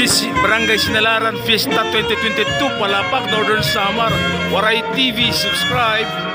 This Barangay Sinalaran Fiesta 2022 Palapak Northern Samar. Waray TV subscribe.